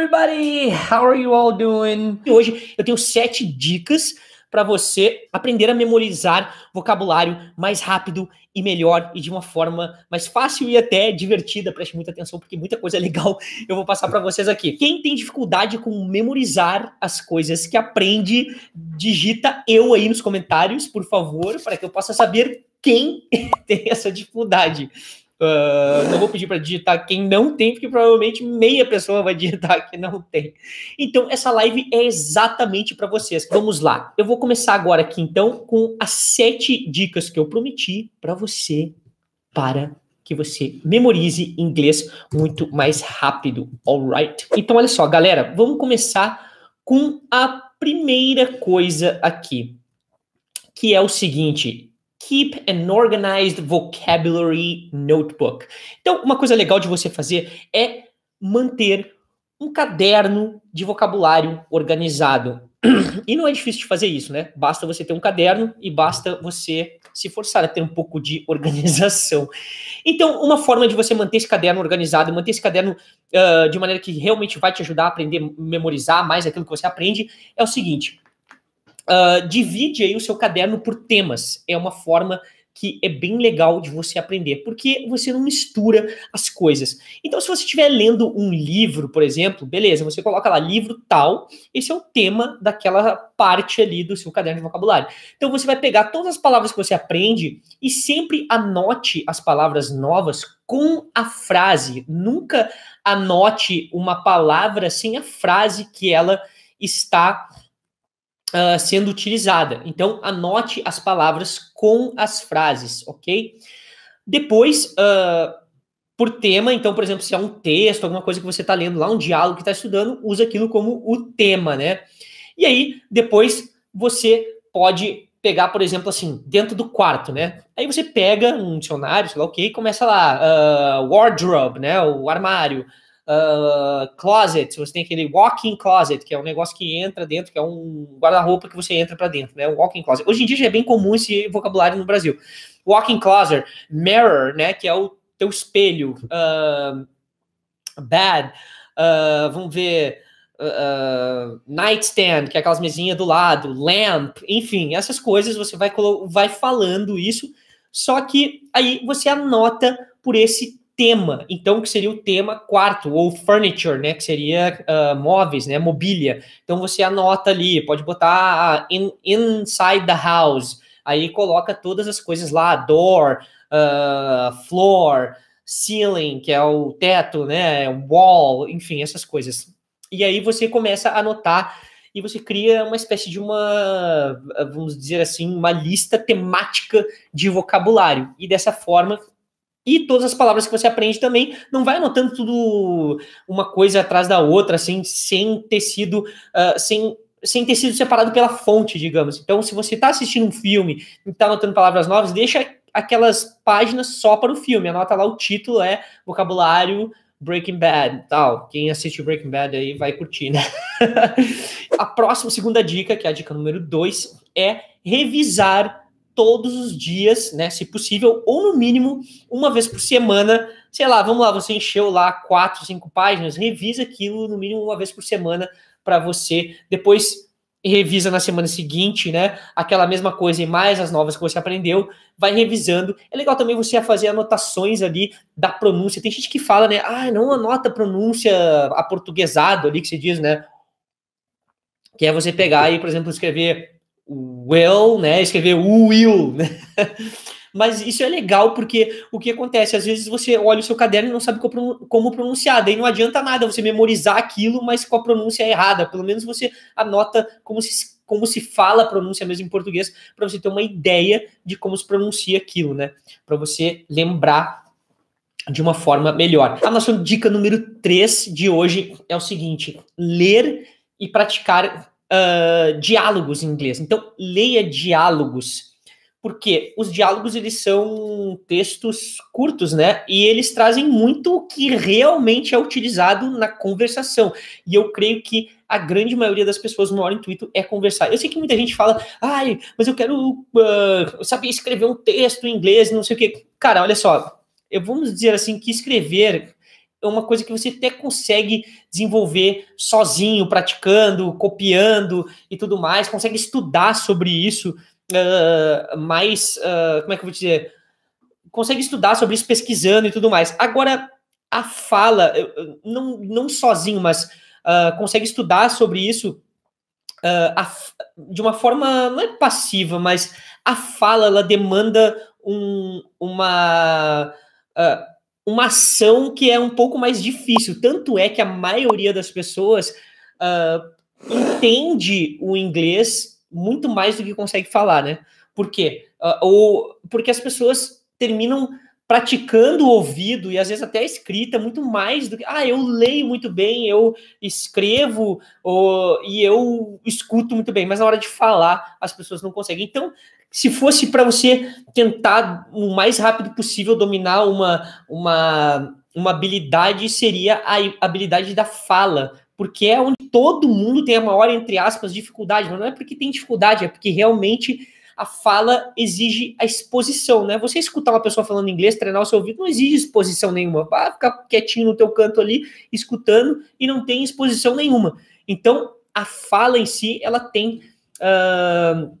everybody! How are you all doing? E hoje eu tenho sete dicas para você aprender a memorizar vocabulário mais rápido e melhor e de uma forma mais fácil e até divertida. Preste muita atenção porque muita coisa legal eu vou passar para vocês aqui. Quem tem dificuldade com memorizar as coisas que aprende, digita eu aí nos comentários, por favor, para que eu possa saber quem tem essa dificuldade. Uh, não vou pedir para digitar quem não tem, porque provavelmente meia pessoa vai digitar que não tem. Então, essa live é exatamente para vocês. Vamos lá. Eu vou começar agora aqui, então, com as sete dicas que eu prometi para você para que você memorize inglês muito mais rápido, alright? Então, olha só, galera, vamos começar com a primeira coisa aqui, que é o seguinte: Keep an organized vocabulary notebook. Então, uma coisa legal de você fazer é manter um caderno de vocabulário organizado. E não é difícil de fazer isso, né? Basta você ter um caderno e basta você se forçar a ter um pouco de organização. Então, uma forma de você manter esse caderno organizado, manter esse caderno uh, de maneira que realmente vai te ajudar a aprender, memorizar mais aquilo que você aprende, é o seguinte: Uh, divide aí o seu caderno por temas. É uma forma que é bem legal de você aprender, porque você não mistura as coisas. Então, se você estiver lendo um livro, por exemplo, beleza, você coloca lá livro tal, esse é o tema daquela parte ali do seu caderno de vocabulário. Então, você vai pegar todas as palavras que você aprende e sempre anote as palavras novas com a frase. Nunca anote uma palavra sem a frase que ela está uh, sendo utilizada. Então, anote as palavras com as frases, ok? Depois, uh, por tema, então, por exemplo, se é um texto, alguma coisa que você está lendo lá, um diálogo que está estudando, usa aquilo como o tema, né? E aí, depois, você pode pegar, por exemplo, assim, dentro do quarto, né? Aí você pega um dicionário, sei lá o okay, que, e começa lá, uh, wardrobe, né? O armário uh, closet, você tem aquele walk-in closet, que é um negócio que entra dentro, que é um guarda-roupa que você entra para dentro, né? Walk-in closet. Hoje em dia já é bem comum esse vocabulário no Brasil. Walk-in closet, mirror, né? Que é o teu espelho. Uh, bad, uh, vamos ver. Uh, nightstand, que é aquelas mesinhas do lado, lamp, enfim, essas coisas você vai, vai falando isso, só que aí você anota por esse tema, então que seria o tema quarto ou furniture, né, que seria uh, móveis, né, mobília. Então você anota ali, pode botar in, inside the house, aí coloca todas as coisas lá, door, uh, floor, ceiling, que é o teto, né, wall, enfim, essas coisas. E aí você começa a anotar e você cria uma espécie de uma, vamos dizer assim, uma lista temática de vocabulário. E dessa forma e todas as palavras que você aprende também, não vai anotando tudo uma coisa atrás da outra, assim, sem ter sido, uh, sem, sem ter sido separado pela fonte, digamos. Então, se você está assistindo um filme e está anotando palavras novas, deixa aquelas páginas só para o filme, anota lá o título, é vocabulário Breaking Bad, tal. Quem assiste Breaking Bad aí vai curtir, né? a próxima, segunda dica, que é a dica número dois, é revisar todos os dias, né, se possível, ou no mínimo uma vez por semana. Sei lá, vamos lá, você encheu lá quatro, cinco páginas, revisa aquilo no mínimo uma vez por semana para você. Depois revisa na semana seguinte, né? Aquela mesma coisa e mais as novas que você aprendeu, vai revisando. É legal também você fazer anotações ali da pronúncia. Tem gente que fala, né? Ah, não anota a pronúncia aportuguesado ali que se diz, né? Que é você pegar e, por exemplo, escrever will, né? Escrever will, né? Mas isso é legal porque o que acontece? Às vezes você olha o seu caderno e não sabe como pronunciar, daí não adianta nada você memorizar aquilo, mas com a pronúncia errada. Pelo menos você anota como se, como se fala a pronúncia mesmo em português, para você ter uma ideia de como se pronuncia aquilo, né? Para você lembrar de uma forma melhor. A nossa dica número 3 de hoje é o seguinte: ler e praticar uh, diálogos em inglês. Então, leia diálogos, porque os diálogos eles são textos curtos, né? E eles trazem muito o que realmente é utilizado na conversação. E eu creio que a grande maioria das pessoas, no maior intuito é conversar. Eu sei que muita gente fala, ai, mas eu quero uh, saber escrever um texto em inglês, não sei o quê. Cara, olha só, eu vamos dizer assim que escrever é uma coisa que você até consegue desenvolver sozinho, praticando, copiando e tudo mais, consegue estudar sobre isso uh, mais, uh, como é que eu vou dizer, consegue estudar sobre isso pesquisando e tudo mais. Agora, a fala, não, não sozinho, mas uh, consegue estudar sobre isso a, de uma forma, não é passiva, mas a fala, ela demanda um, uma uma ação que é um pouco mais difícil. Tanto é que a maioria das pessoas uh, entende o inglês muito mais do que consegue falar, né? Por quê? Uh, ou, porque as pessoas terminam praticando o ouvido e às vezes até a escrita muito mais do que ah eu leio muito bem eu escrevo ou, e eu escuto muito bem mas na hora de falar as pessoas não conseguem então se fosse para você tentar o mais rápido possível dominar uma, uma, uma habilidade, seria a habilidade da fala, porque é onde todo mundo tem a maior, entre aspas, dificuldade. Mas não é porque tem dificuldade, é porque realmente a fala exige a exposição, né? Você escutar uma pessoa falando inglês, treinar o seu ouvido, não exige exposição nenhuma. Vai ficar quietinho no teu canto ali, escutando, e não tem exposição nenhuma. Então, a fala em si, ela tem... Uh,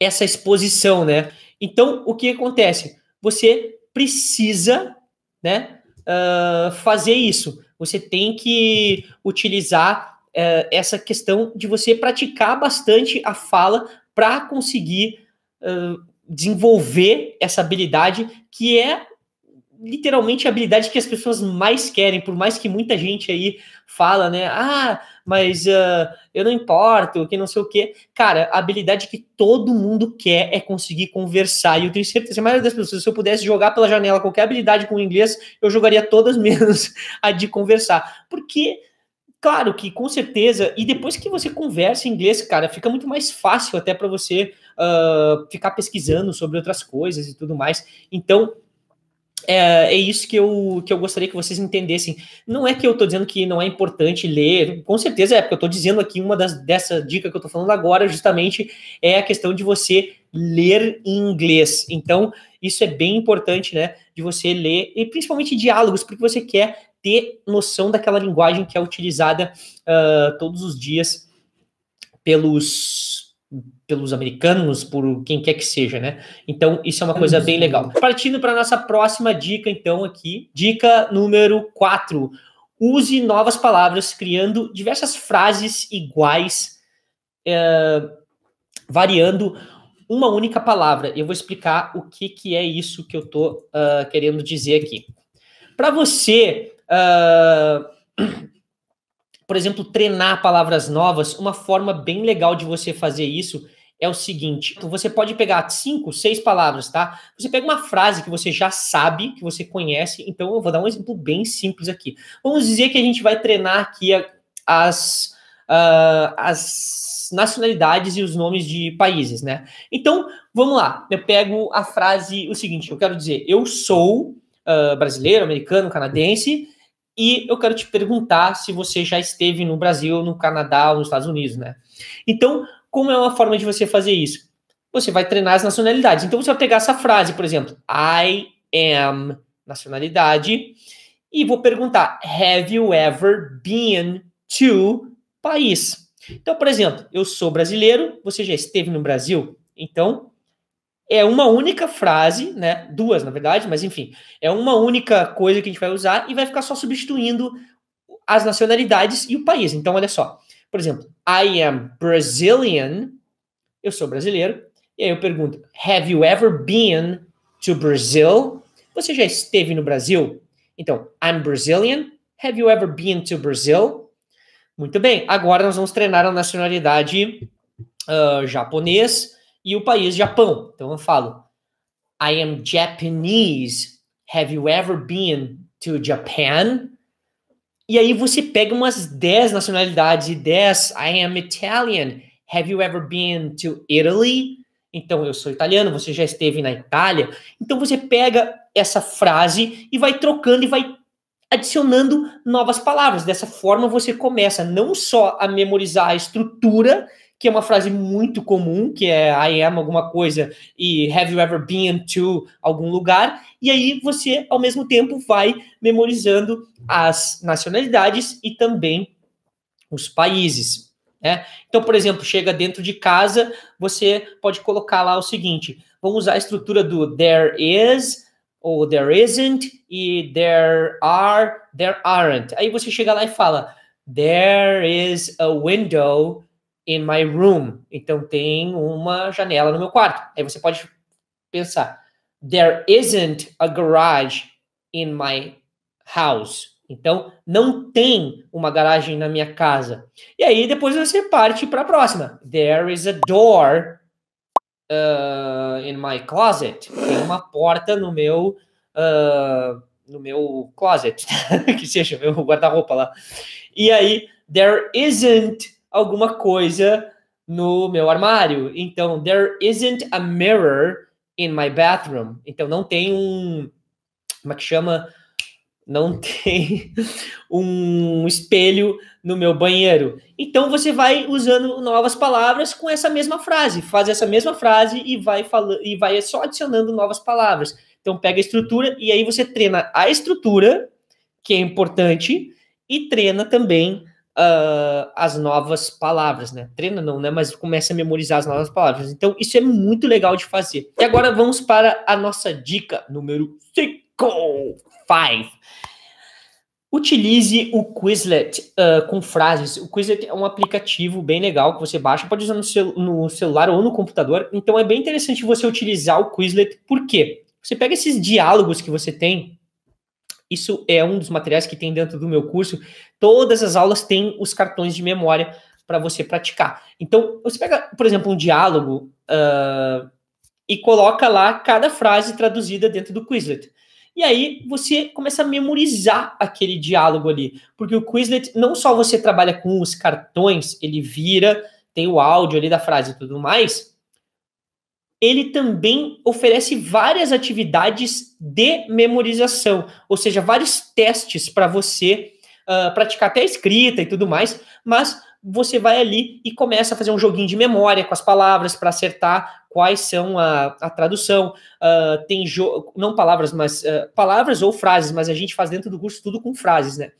essa exposição, né? Então, o que acontece? Você precisa, né, uh, fazer isso. Você tem que utilizar uh, essa questão de você praticar bastante a fala para conseguir uh, desenvolver essa habilidade que é literalmente a habilidade que as pessoas mais querem, por mais que muita gente aí fala, né? Ah, mas uh, eu não importo, que não sei o quê. Cara, a habilidade que todo mundo quer é conseguir conversar. E eu tenho certeza, a maioria das pessoas, se eu pudesse jogar pela janela qualquer habilidade com inglês, eu jogaria todas menos a de conversar. Porque Claro que com certeza, e depois que você conversa em inglês, cara, fica muito mais fácil até para você uh, ficar pesquisando sobre outras coisas e tudo mais. Então, é, é, isso que eu, que eu gostaria que vocês entendessem. Não é que eu estou dizendo que não é importante ler, com certeza é, porque eu estou dizendo aqui uma das dessa dica que eu estou falando agora, justamente, é a questão de você ler em inglês. Então, isso é bem importante, né? De você ler, e principalmente diálogos, porque você quer ter noção daquela linguagem que é utilizada uh, todos os dias pelos pelos americanos, por quem quer que seja, né? Então, isso é uma coisa bem legal. Partindo para nossa próxima dica, então, aqui. Dica número 4. Use novas palavras, criando diversas frases iguais, é, variando uma única palavra. Eu vou explicar o que, que é isso que eu estou uh, querendo dizer aqui. Para você. Uh, por exemplo, treinar palavras novas, uma forma bem legal de você fazer isso é o seguinte: você pode pegar cinco, seis palavras, tá? Você pega uma frase que você já sabe, que você conhece. Então, eu vou dar um exemplo bem simples aqui. Vamos dizer que a gente vai treinar aqui as, uh, as nacionalidades e os nomes de países, né? Então, vamos lá. Eu pego a frase, o seguinte: eu quero dizer, eu sou uh, brasileiro, americano, canadense e eu quero te perguntar se você já esteve no Brasil, no Canadá ou nos Estados Unidos, né? Então, como é uma forma de você fazer isso? Você vai treinar as nacionalidades. Então, você vai pegar essa frase, por exemplo, I am nacionalidade, e vou perguntar, have you ever been to país? Então, por exemplo, eu sou brasileiro, você já esteve no Brasil? Então, é uma única frase, né? Duas, na verdade, mas enfim, é uma única coisa que a gente vai usar e vai ficar só substituindo as nacionalidades e o país. Então, olha só. Por exemplo, I am Brazilian. Eu sou brasileiro. E aí eu pergunto: Have you ever been to Brazil? Você já esteve no Brasil? Então, I'm Brazilian. Have you ever been to Brazil? Muito bem. Agora nós vamos treinar a nacionalidade uh, japonês e o país Japão. Então eu falo, I am Japanese. Have you ever been to Japan? E aí você pega umas 10 nacionalidades e 10, I am Italian. Have you ever been to Italy? Então eu sou italiano, você já esteve na Itália. Então você pega essa frase e vai trocando e vai adicionando novas palavras. Dessa forma você começa não só a memorizar a estrutura que é uma frase muito comum, que é I am alguma coisa e have you ever been to algum lugar, e aí você, ao mesmo tempo, vai memorizando as nacionalidades e também os países. Né? Então, por exemplo, chega dentro de casa, você pode colocar lá o seguinte: vamos usar a estrutura do there is, ou there isn't, e there are, there aren't. Aí você chega lá e fala: There is a window in my room. Então tem uma janela no meu quarto. Aí você pode pensar: There isn't a garage in my house. Então não tem uma garagem na minha casa. E aí depois você parte para a próxima. There is a door uh, in my closet. Tem uma porta no meu uh, no meu closet, que seja meu guarda-roupa lá. E aí there isn't alguma coisa no meu armário. Então, there isn't a mirror in my bathroom. Então, não tem um. Como é que chama? Não tem um espelho no meu banheiro. Então, você vai usando novas palavras com essa mesma frase. Faz essa mesma frase e vai falando e vai só adicionando novas palavras. Então, pega a estrutura e aí você treina a estrutura, que é importante, e treina também uh, as novas palavras, né? Treina não, né? Mas começa a memorizar as novas palavras. Então, isso é muito legal de fazer. E agora vamos para a nossa dica número 5. 5. Utilize o Quizlet uh, com frases. O Quizlet é um aplicativo bem legal que você baixa, pode usar no, cel no, celular ou no computador. Então é bem interessante você utilizar o Quizlet. Por quê? Você pega esses diálogos que você tem isso é um dos materiais que tem dentro do meu curso. Todas as aulas têm os cartões de memória para você praticar. Então, você pega, por exemplo, um diálogo uh, e coloca lá cada frase traduzida dentro do Quizlet. E aí você começa a memorizar aquele diálogo ali. Porque o Quizlet, não só você trabalha com os cartões, ele vira, tem o áudio ali da frase e tudo mais, ele também oferece várias atividades de memorização, ou seja, vários testes para você uh, praticar até escrita e tudo mais, mas você vai ali e começa a fazer um joguinho de memória com as palavras para acertar quais são a, a tradução. Uh, tem não palavras, mas uh, palavras ou frases, mas a gente faz dentro do curso tudo com frases, né?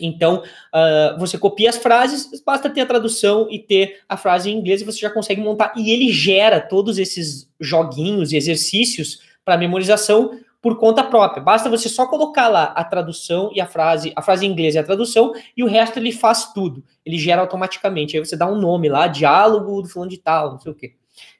Então, uh, você copia as frases, basta ter a tradução e ter a frase em inglês e você já consegue montar. E ele gera todos esses joguinhos e exercícios para memorização por conta própria. Basta você só colocar lá a tradução e a frase, a frase em inglês e a tradução, e o resto ele faz tudo. Ele gera automaticamente. Aí você dá um nome lá, diálogo do fulano de tal, não sei o quê.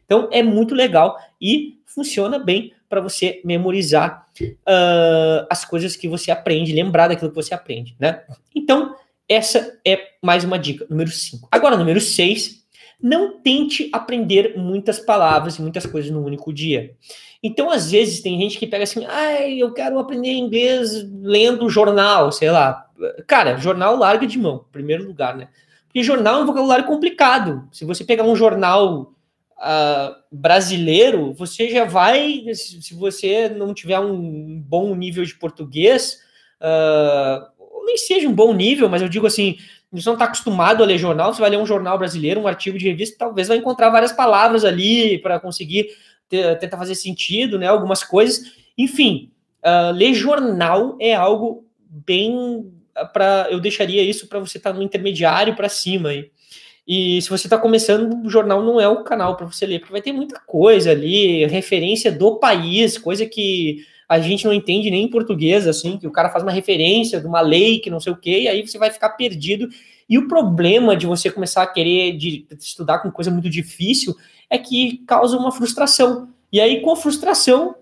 Então é muito legal e funciona bem para você memorizar uh, as coisas que você aprende, lembrar daquilo que você aprende, né? Então, essa é mais uma dica, número 5. Agora, número 6, não tente aprender muitas palavras e muitas coisas no único dia. Então, às vezes, tem gente que pega assim, ai, eu quero aprender inglês lendo jornal, sei lá. Cara, jornal larga de mão, em primeiro lugar, né? Porque jornal é um vocabulário complicado. Se você pegar um jornal uh, brasileiro, você já vai, se você não tiver um bom nível de português, uh, nem seja um bom nível, mas eu digo assim, você não está acostumado a ler jornal, você vai ler um jornal brasileiro, um artigo de revista, talvez vai encontrar várias palavras ali para conseguir ter, tentar fazer sentido, né? Algumas coisas. Enfim, uh, ler jornal é algo bem para eu deixaria isso para você estar tá no intermediário para cima aí. E se você está começando, o jornal não é o canal para você ler, porque vai ter muita coisa ali, referência do país, coisa que a gente não entende nem em português, assim, que o cara faz uma referência de uma lei que não sei o quê, e aí você vai ficar perdido. E o problema de você começar a querer de, estudar com coisa muito difícil é que causa uma frustração. E aí, com a frustração,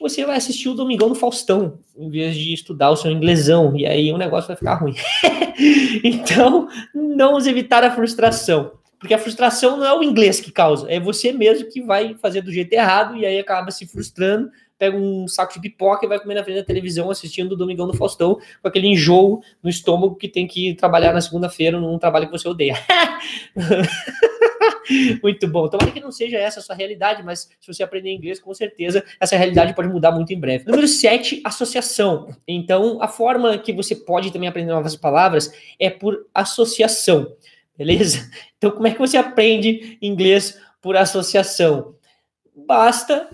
você vai assistir o Domingão no Faustão, em vez de estudar o seu inglesão, e aí o negócio vai ficar ruim. então, não evitar a frustração, porque a frustração não é o inglês que causa, é você mesmo que vai fazer do jeito errado e aí acaba se frustrando, pega um saco de pipoca e vai comer na frente da televisão assistindo o Domingão do Faustão com aquele enjoo no estômago que tem que trabalhar na segunda-feira num trabalho que você odeia. muito bom. Tomara que não seja essa a sua realidade, mas se você aprender inglês, com certeza essa realidade pode mudar muito em breve. Número 7, associação. Então, a forma que você pode também aprender novas palavras é por associação. beleza? Então, como é que você aprende inglês por associação? Basta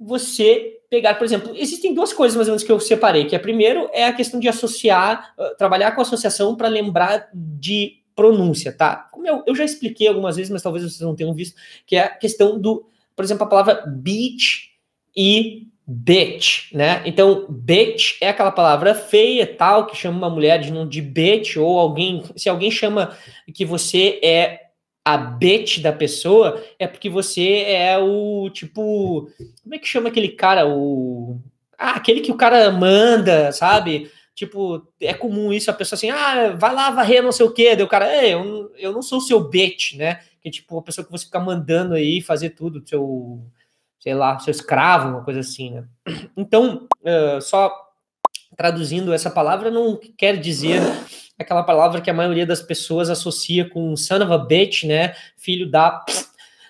você pegar, por exemplo, existem duas coisas mais ou menos que eu separei, que é primeiro é a questão de associar, trabalhar com associação para lembrar de pronúncia, tá? Como eu, eu já expliquei algumas vezes, mas talvez vocês não tenham visto, que é a questão do, por exemplo, a palavra beach e bitch, né? Então, bitch é aquela palavra feia, tal, que chama uma mulher de, de bitch, ou alguém, se alguém chama que você é a bitch da pessoa, é porque você é o, tipo, como é que chama aquele cara, o... Ah, aquele que o cara manda, sabe? Tipo, é comum isso, a pessoa assim, ah, vai lá varrer não sei o quê, daí o cara, eu, eu não sou o seu bitch, né? Que é tipo, a pessoa que você fica mandando aí fazer tudo, seu sei lá, seu escravo, uma coisa assim, né? Então, uh, só traduzindo essa palavra não quer dizer aquela palavra que a maioria das pessoas associa com son of a bitch, né? Filho da.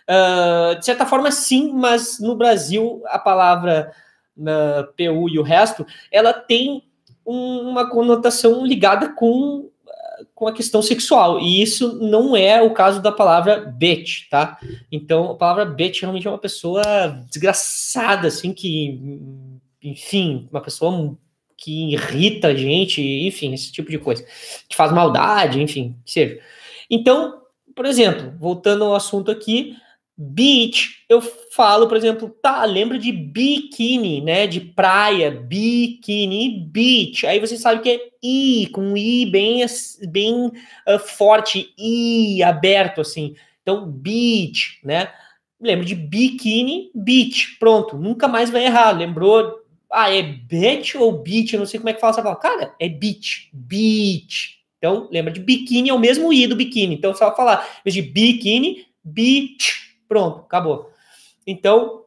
Uh, de certa forma, sim, mas no Brasil a palavra uh, PU e o resto, ela tem uma conotação ligada com com a questão sexual. E isso não é o caso da palavra bitch, tá? Então, a palavra bitch realmente é uma pessoa desgraçada, assim, que, enfim, uma pessoa que irrita a gente, enfim, esse tipo de coisa. Que faz maldade, enfim, que seja. Então, por exemplo, voltando ao assunto aqui, Beach, eu falo, por exemplo, tá, lembra de biquíni, né? De praia, biquíni, beach. Aí você sabe que é I, com I bem, bem uh, forte, I aberto, assim. Então, beach, né? Lembra de biquíni, beach. Pronto, nunca mais vai errar. Lembrou? Ah, é beach ou beach? Eu não sei como é que fala essa palavra. Cara, é beach, beach. Então, lembra de biquíni, é o mesmo I do biquíni. Então, vai falar, em vez de biquíni, beach Pronto, acabou. Então,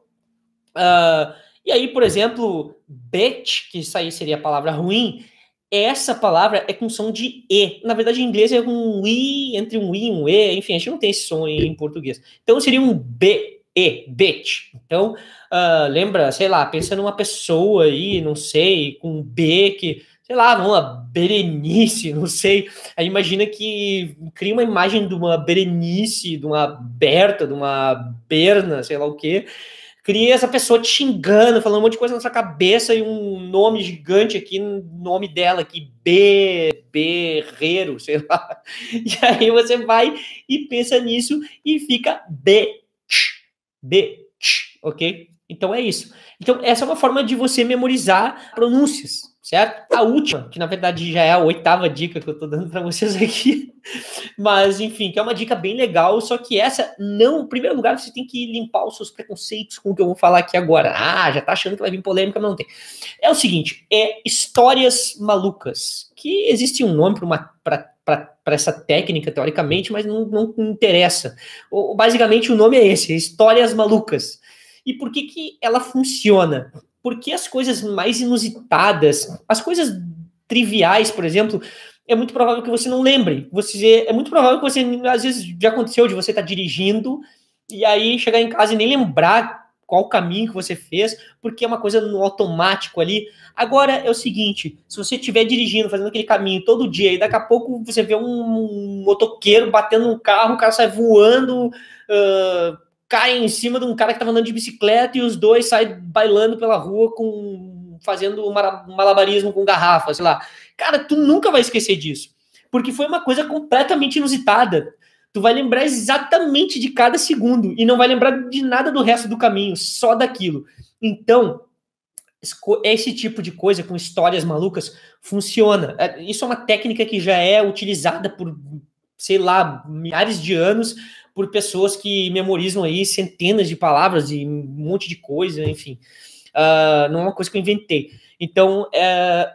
uh, e aí, por exemplo, bet, que isso aí seria a palavra ruim, essa palavra é com som de E. Na verdade, em inglês é um I, entre um I e um E, enfim, a gente não tem esse som em português. Então seria um B, E, bet. Então, uh, lembra, sei lá, pensa numa pessoa aí, não sei, com B que sei lá, uma Berenice, não sei. Aí imagina que cria uma imagem de uma Berenice, de uma Berta, de uma Berna, sei lá o quê. Cria essa pessoa te xingando, falando um monte de coisa na sua cabeça e um nome gigante aqui, nome dela aqui, B, Berreiro, sei lá. E aí você vai e pensa nisso e fica B, B, ok? Então é isso. Então essa é uma forma de você memorizar pronúncias certo? A última, que na verdade já é a oitava dica que eu tô dando para vocês aqui, mas enfim, que é uma dica bem legal, só que essa não, em primeiro lugar, você tem que limpar os seus preconceitos com o que eu vou falar aqui agora. Ah, já tá achando que vai vir polêmica, mas não tem. É o seguinte, é histórias malucas, que existe um nome para uma para essa técnica, teoricamente, mas não, não interessa. O, basicamente, o nome é esse, Histórias Malucas. E por que, que ela funciona? Porque as coisas mais inusitadas, as coisas triviais, por exemplo, é muito provável que você não lembre. Você é muito provável que você às vezes já aconteceu de você estar tá dirigindo e aí chegar em casa e nem lembrar qual caminho que você fez, porque é uma coisa no automático ali. Agora é o seguinte, se você estiver dirigindo, fazendo aquele caminho todo dia e daqui a pouco você vê um motoqueiro batendo um carro, o cara sai voando, uh, cai em cima de um cara que tava andando de bicicleta e os dois saem bailando pela rua com fazendo malabarismo com garrafa, sei lá. Cara, tu nunca vai esquecer disso, porque foi uma coisa completamente inusitada. Tu vai lembrar exatamente de cada segundo e não vai lembrar de nada do resto do caminho, só daquilo. Então, esse tipo de coisa com histórias malucas funciona. É, isso é uma técnica que já é utilizada por, sei lá, milhares de anos por pessoas que memorizam aí centenas de palavras e um monte de coisa, enfim. Uh, não é uma coisa que eu inventei. Então, é...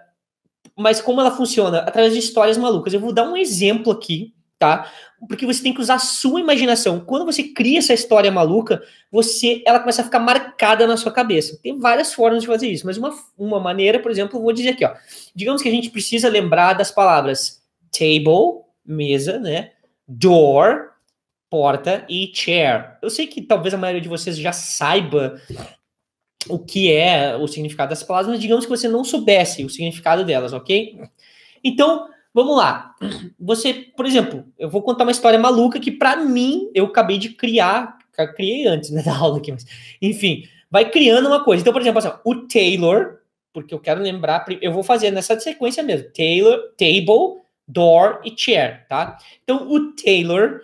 mas como ela funciona? Através de histórias malucas. Eu vou dar um exemplo aqui, tá? Porque você tem que usar a sua imaginação. Quando você cria essa história maluca, você, ela começa a ficar marcada na sua cabeça. Tem várias formas de fazer isso, mas uma, uma maneira, por exemplo, eu vou dizer aqui, ó. Digamos que a gente precisa lembrar das palavras table, mesa, né? Door, porta e chair. Eu sei que talvez a maioria de vocês já saiba o que é o significado das palavras, mas digamos que você não soubesse o significado delas, ok? Então, vamos lá. Você, por exemplo, eu vou contar uma história maluca que para mim eu acabei de criar, criei antes né, da aula aqui, mas enfim, vai criando uma coisa. Então, por exemplo, assim, o Taylor, porque eu quero lembrar, eu vou fazer nessa sequência mesmo. Taylor, table, door e chair, tá? Então, o Taylor,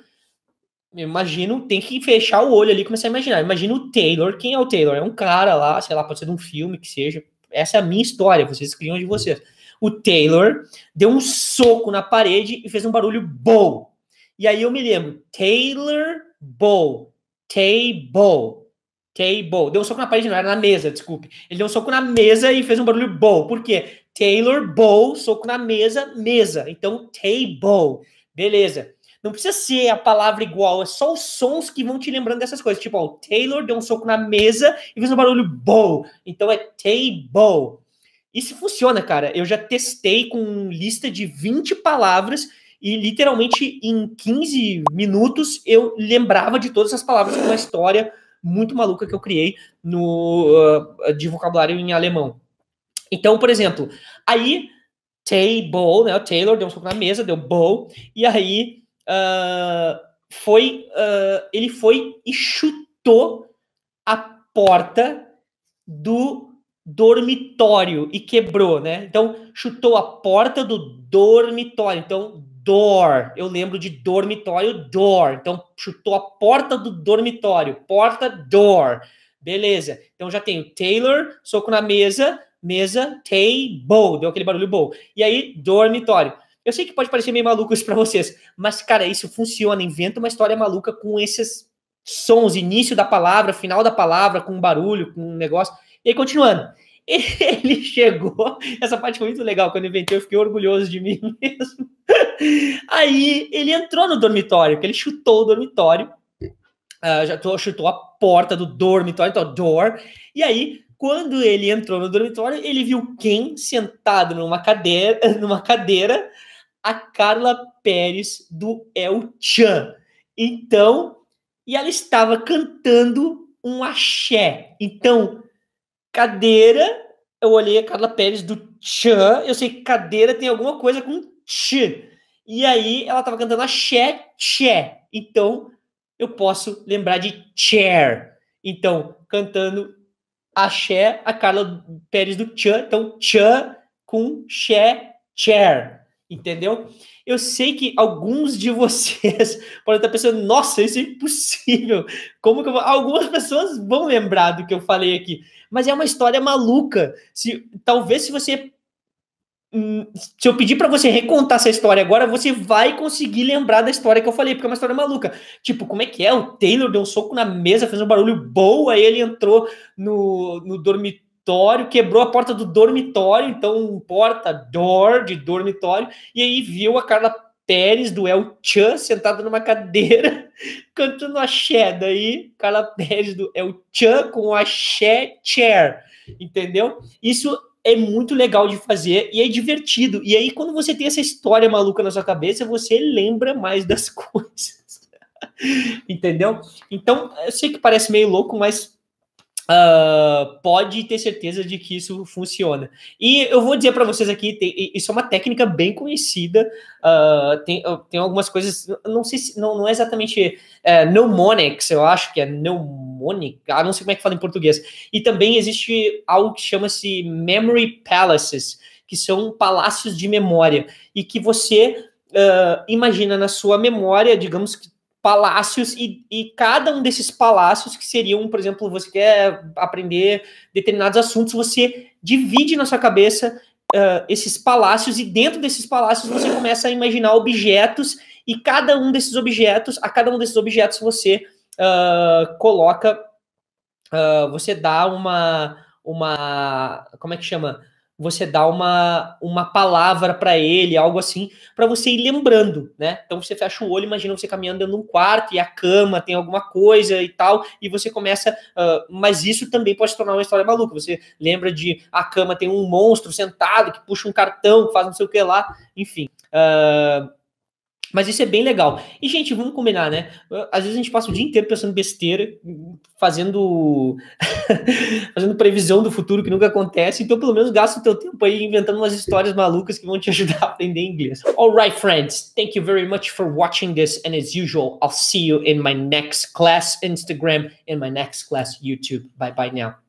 imagino, tem que fechar o olho ali e começar a imaginar. Imagina o Taylor, quem é o Taylor? É um cara lá, sei lá, pode ser de um filme que seja. Essa é a minha história, vocês criam de vocês. O Taylor deu um soco na parede e fez um barulho bow. E aí eu me lembro, Taylor bow, table, table. Deu um soco na parede, não era na mesa, desculpe. Ele deu um soco na mesa e fez um barulho bow. Por quê? Taylor bow, soco na mesa, mesa. Então, table. Beleza. Não precisa ser a palavra igual, é só os sons que vão te lembrando dessas coisas. Tipo, ó, o Taylor deu um soco na mesa e fez um barulho bow. Então é table. Isso funciona, cara. Eu já testei com lista de 20 palavras e literalmente em 15 minutos eu lembrava de todas as palavras com uma história muito maluca que eu criei no uh, de vocabulário em alemão. Então, por exemplo, aí table, né? O Taylor deu um soco na mesa, deu bow, e aí uh, foi uh, ele foi e chutou a porta do dormitório e quebrou, né? Então, chutou a porta do dormitório. Então, door. Eu lembro de dormitório, door. Então, chutou a porta do dormitório. Porta, door. Beleza. Então, já tenho Taylor, soco na mesa, mesa, table. Deu aquele barulho bom. E aí, dormitório. Eu sei que pode parecer meio maluco isso para vocês, mas, cara, isso funciona. Inventa uma história maluca com esses sons, início da palavra, final da palavra, com um barulho, com um negócio. E aí, continuando. Ele chegou. Essa parte foi muito legal. Quando eu inventei, eu fiquei orgulhoso de mim mesmo. Aí ele entrou no dormitório, porque ele chutou o dormitório. Uh, já tô, chutou a porta do dormitório, então, door. E aí, quando ele entrou no dormitório, ele viu quem sentado numa cadeira, numa cadeira, a Carla Pérez do El Chan. Então, e ela estava cantando um axé. Então, Cadeira, eu olhei a Carla Pérez do Chan, eu sei que cadeira tem alguma coisa com Ch. E aí ela tava cantando a Xé, Xé. Então eu posso lembrar de chair. Então, cantando axé, a Carla Pérez do Chan. Então, Chan com Xé, chair. Entendeu? Eu sei que alguns de vocês podem estar pensando, nossa, isso é impossível. Como que eu vou... Algumas pessoas vão lembrar do que eu falei aqui mas é uma história maluca. Se talvez se você hum, se eu pedir para você recontar essa história agora, você vai conseguir lembrar da história que eu falei, porque é uma história maluca. Tipo, como é que é? O Taylor deu um soco na mesa, fez um barulho bom, aí ele entrou no, no dormitório, quebrou a porta do dormitório, então porta, door, de dormitório, e aí viu a Carla Pérez do El Chan sentado numa cadeira cantando axé. Daí, Carla Pérez do El Chan com axé chair. Entendeu? Isso é muito legal de fazer e é divertido. E aí, quando você tem essa história maluca na sua cabeça, você lembra mais das coisas. Entendeu? Então, eu sei que parece meio louco, mas Uh, pode ter certeza de que isso funciona. E eu vou dizer para vocês aqui, tem, isso é uma técnica bem conhecida. Uh, tem, tem algumas coisas, não sei se não, não é exatamente é, mnemonics, eu acho que é mnemonic, ah, não sei como é que fala em português. E também existe algo que chama-se memory palaces, que são palácios de memória e que você uh, imagina na sua memória, digamos que palácios e, e, cada um desses palácios que seriam, por exemplo, você quer aprender determinados assuntos, você divide na sua cabeça uh, esses palácios e dentro desses palácios você começa a imaginar objetos e cada um desses objetos, a cada um desses objetos você uh, coloca, uh, você dá uma, uma, como é que chama? Você dá uma, uma palavra para ele, algo assim, para você ir lembrando, né? Então você fecha o olho, imagina você caminhando dentro de um quarto e a cama tem alguma coisa e tal, e você começa. Uh, mas isso também pode se tornar uma história maluca. Você lembra de a cama tem um monstro sentado que puxa um cartão, que faz não sei o que lá, enfim. Uh, Mas isso é bem legal. E, gente, vamos combinar, né? Às vezes a gente passa o dia inteiro pensando besteira, fazendo fazendo previsão do futuro que nunca acontece. Então, pelo menos, gasta o teu tempo aí inventando umas histórias malucas que vão te ajudar a aprender inglês. Alright, friends. Thank you very much for watching this. And as usual, I'll see you in my next class Instagram, in my next class YouTube. Bye bye now.